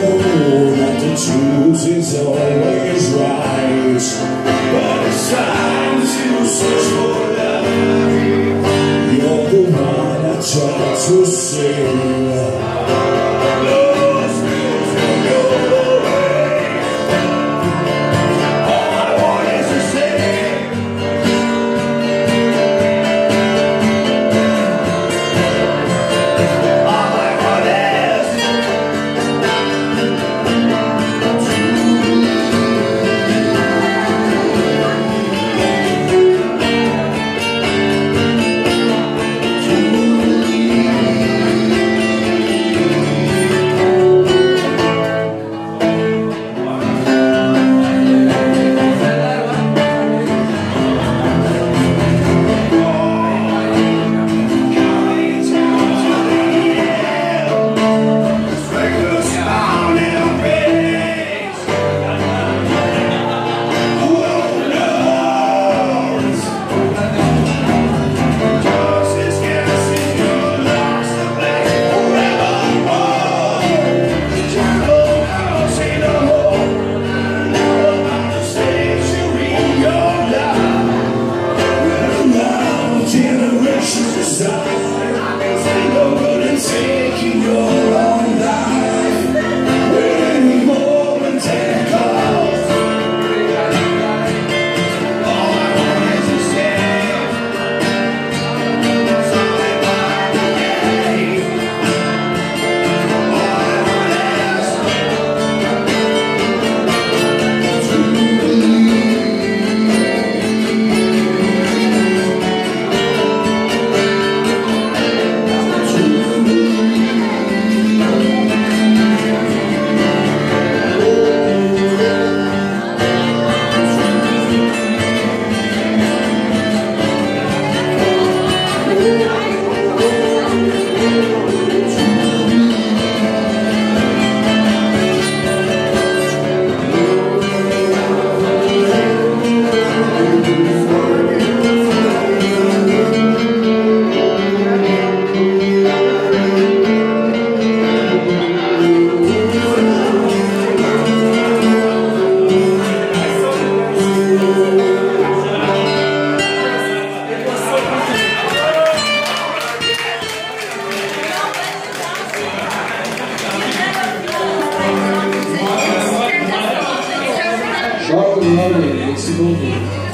that to choose is always right. But it's time to search for Joga